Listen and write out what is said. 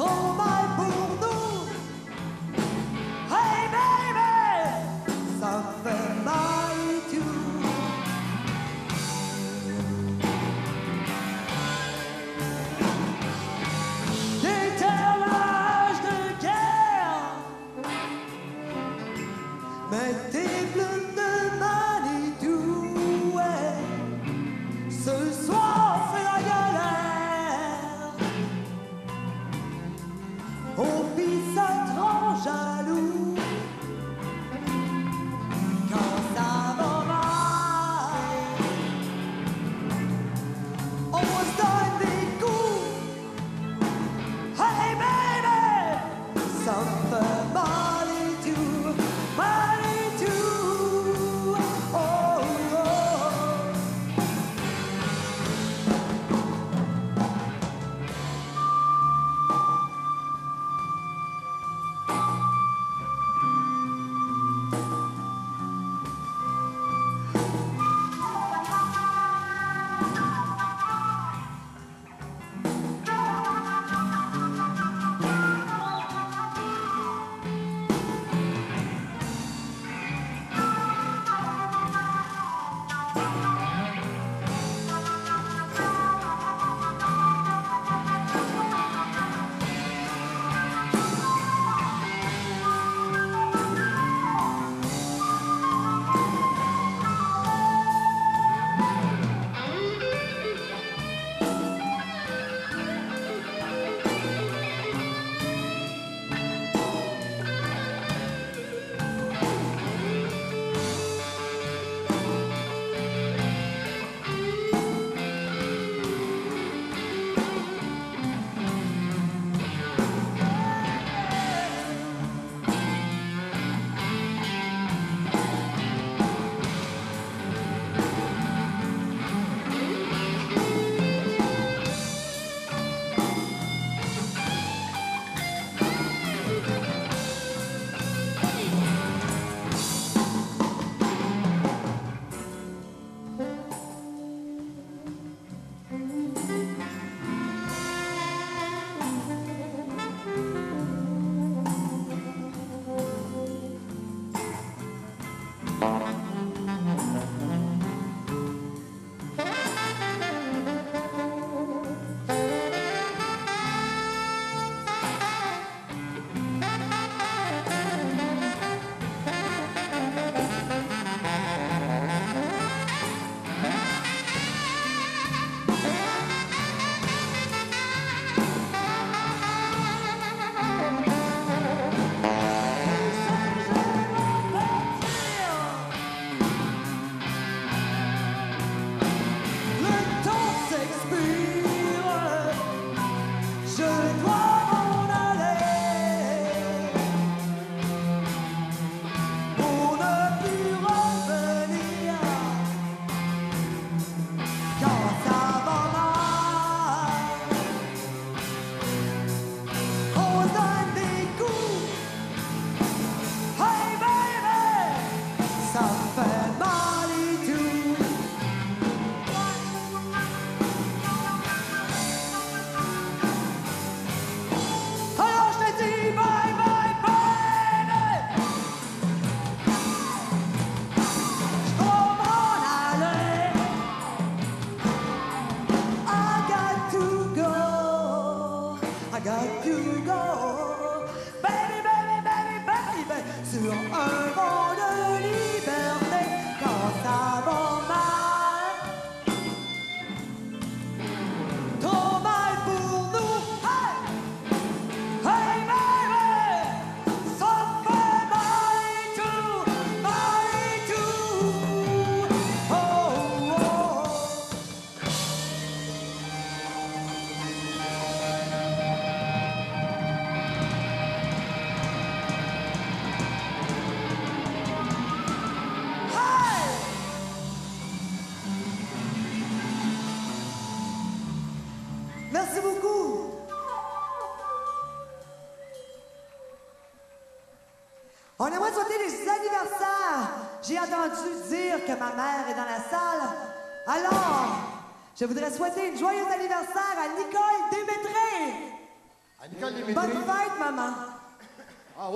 Oh. Merci beaucoup. On aimerait souhaiter les anniversaires. J'ai entendu dire que ma mère est dans la salle. Alors, je voudrais souhaiter une joyeuse anniversaire à Nicole Démétré. À Nicole Démétré. Bonne fête, maman. Ah.